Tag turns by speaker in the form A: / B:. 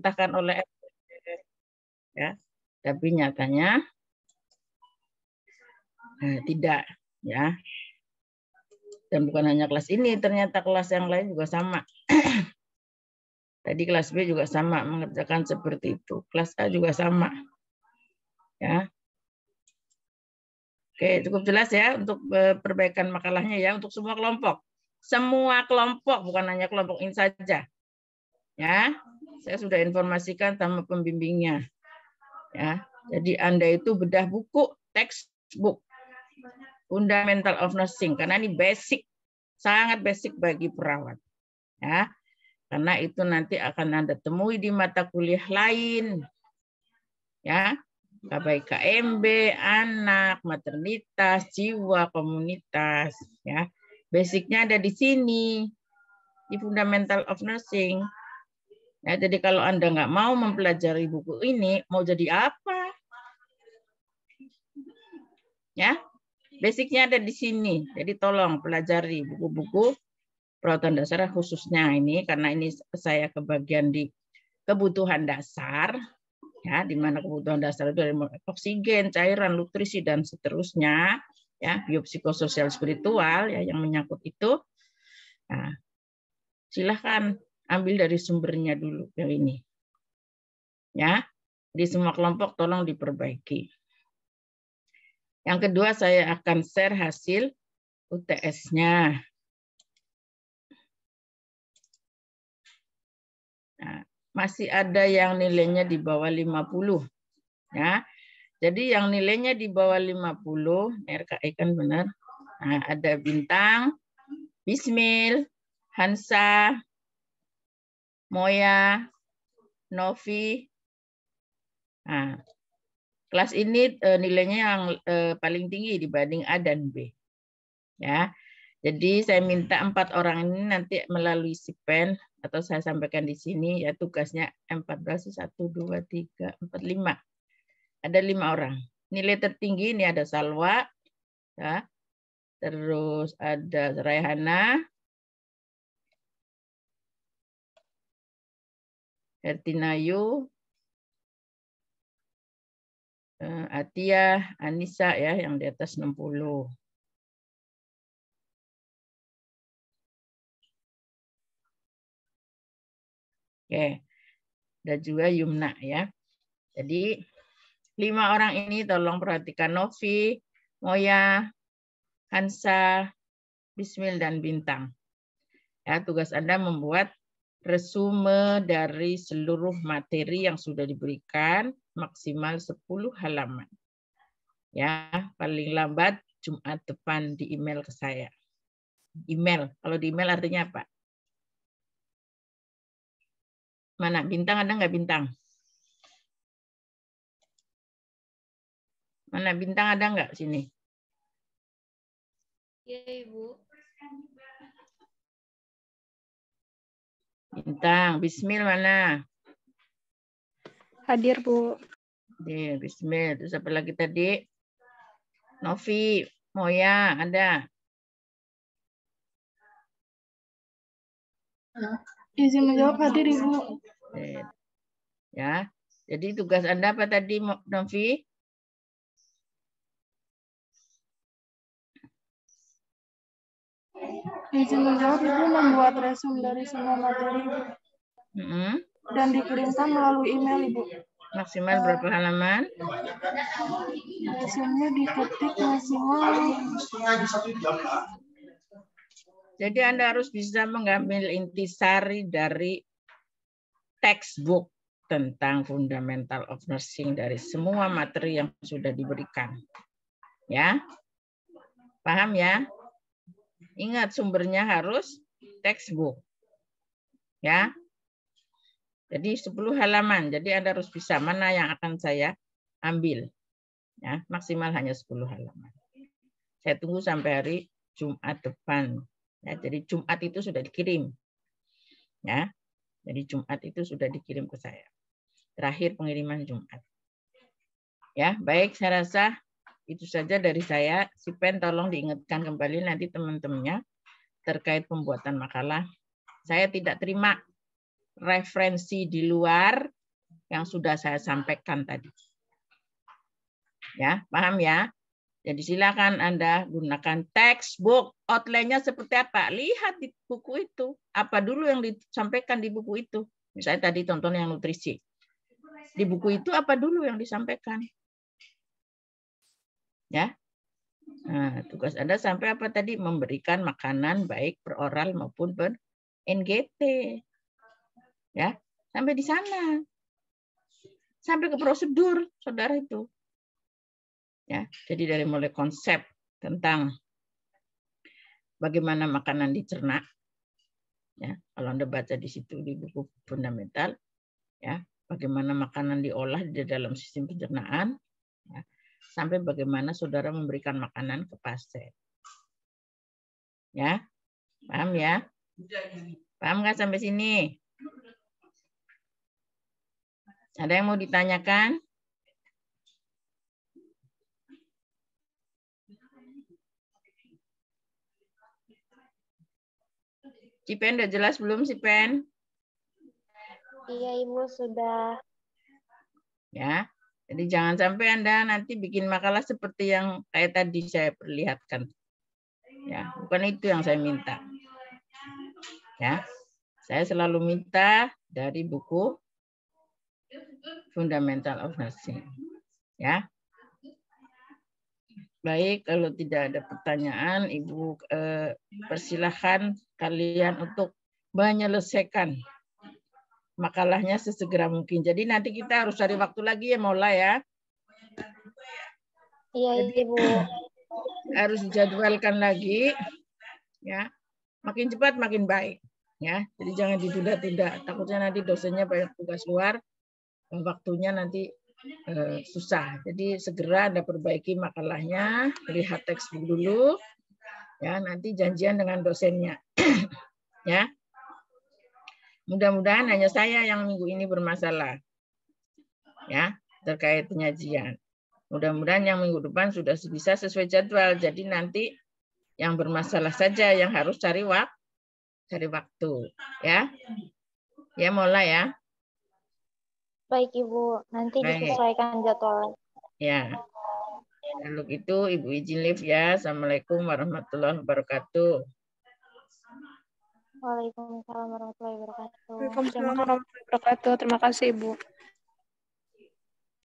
A: diperintahkan oleh ya. Tapi nyatanya eh, tidak ya. Dan bukan hanya kelas ini ternyata kelas yang lain juga sama. Tadi kelas B juga sama mengerjakan seperti itu. Kelas A juga sama ya. Oke, cukup jelas ya untuk eh, perbaikan makalahnya ya untuk semua kelompok. Semua kelompok, bukan hanya kelompok ini saja. Ya, saya sudah informasikan sama pembimbingnya. Ya, jadi Anda itu bedah buku textbook Fundamental of Nursing karena ini basic, sangat basic bagi perawat. Ya, karena itu nanti akan Anda temui di mata kuliah lain. Ya, baik KMB, anak, maternitas, jiwa, komunitas, ya. Basicnya ada di sini, di Fundamental of Nursing. Ya, jadi kalau Anda nggak mau mempelajari buku ini, mau jadi apa? Ya, basicnya ada di sini. Jadi tolong pelajari buku-buku perawatan dasar khususnya ini, karena ini saya kebagian di kebutuhan dasar, ya di mana kebutuhan dasar itu dari oksigen, cairan, nutrisi dan seterusnya, ya biopsikososial spiritual ya yang menyangkut itu. Nah, silahkan ambil dari sumbernya dulu yang ini. Ya, di semua kelompok tolong diperbaiki. Yang kedua saya akan share hasil UTS-nya. Nah, masih ada yang nilainya di bawah 50. Ya. Jadi yang nilainya di bawah 50, RKI kan benar. Nah, ada bintang, Bismil, Hansa, Moya, Novi. Nah, kelas ini eh, nilainya yang eh, paling tinggi dibanding A dan B. Ya. Jadi saya minta empat orang ini nanti melalui SIPEN atau saya sampaikan di sini ya tugasnya M14 1 2 3 4 5. Ada lima orang. Nilai tertinggi ini ada Salwa ya. Terus ada Raihana Hertinayu eh, Atia, Anissa ya yang di atas 60. Oke. Dan juga Yumna ya. Jadi lima orang ini tolong perhatikan Novi, Moya, Hansa, Bismil dan Bintang. Ya, tugas Anda membuat resume dari seluruh materi yang sudah diberikan maksimal 10 halaman. Ya, paling lambat Jumat depan di email ke saya. Email. Kalau di email artinya apa? Mana bintang ada nggak bintang? Mana bintang ada nggak sini?
B: Iya, Ibu.
A: Bintang, Bismil mana?
C: Hadir, Bu.
A: Hadir, Bismil. Terus apa lagi tadi? Novi, Moya, ada?
C: Izin menjawab hadir, Ibu.
A: Ya, jadi tugas Anda apa tadi, Novi?
C: Izin menjawab Ibu membuat resume dari semua materi
A: mm -hmm.
C: dan dikirimkan melalui email Ibu.
A: Maksimal berapa halaman?
C: Resumenya diketik maksimal.
A: Jadi Anda harus bisa mengambil intisari dari textbook tentang fundamental of nursing dari semua materi yang sudah diberikan. Ya. Paham ya? Ingat sumbernya harus textbook. Ya. Jadi 10 halaman. Jadi Anda harus bisa mana yang akan saya ambil. Ya, maksimal hanya 10 halaman. Saya tunggu sampai hari Jumat depan. Ya, jadi Jumat itu sudah dikirim. Ya. Jadi Jumat itu sudah dikirim ke saya. Terakhir pengiriman Jumat. Ya, baik saya rasa itu saja dari saya. Si Pen tolong diingatkan kembali nanti teman-temannya terkait pembuatan makalah. Saya tidak terima referensi di luar yang sudah saya sampaikan tadi. Ya, paham ya? Jadi silakan Anda gunakan textbook. Outline-nya seperti apa? Lihat di buku itu. Apa dulu yang disampaikan di buku itu? Misalnya tadi tonton yang nutrisi. Di buku itu apa dulu yang disampaikan? Ya. Nah, tugas Anda sampai apa tadi? Memberikan makanan baik per oral maupun per NGT. Ya, sampai di sana. Sampai ke prosedur, saudara itu. Ya, jadi dari mulai konsep tentang bagaimana makanan dicerna. Ya, kalau Anda baca di situ di buku fundamental, ya, bagaimana makanan diolah di dalam sistem pencernaan, ya, sampai bagaimana saudara memberikan makanan ke pasien. Ya, paham ya? Paham nggak sampai sini? Ada yang mau ditanyakan? Cipen udah jelas belum sih Pen?
C: Iya Ibu sudah.
A: Ya, jadi jangan sampai Anda nanti bikin makalah seperti yang kayak tadi saya perlihatkan. Ya, bukan itu yang saya minta. Ya, saya selalu minta dari buku Fundamental of Nursing. Ya, Baik, kalau tidak ada pertanyaan, Ibu eh, persilahkan kalian untuk menyelesaikan makalahnya sesegera mungkin. Jadi nanti kita harus cari waktu lagi ya mulai ya.
C: Iya, Ibu.
A: Harus dijadwalkan lagi. Ya. Makin cepat makin baik. Ya, jadi jangan ditunda-tunda. Takutnya nanti dosennya banyak tugas luar, waktunya nanti Eh, susah. Jadi segera Anda perbaiki makalahnya, lihat teks dulu, ya nanti janjian dengan dosennya, ya. Mudah-mudahan hanya saya yang minggu ini bermasalah, ya terkait penyajian. Mudah-mudahan yang minggu depan sudah bisa sesuai jadwal. Jadi nanti yang bermasalah saja yang harus cari waktu, cari waktu, ya. Ya mulai ya.
C: Baik Ibu, nanti Baik. disesuaikan jadwal.
A: Ya. Kalau gitu Ibu izin live ya. Assalamualaikum warahmatullahi wabarakatuh.
C: Waalaikumsalam warahmatullahi wabarakatuh.
B: Waalaikumsalam warahmatullahi wabarakatuh. Terima kasih Ibu.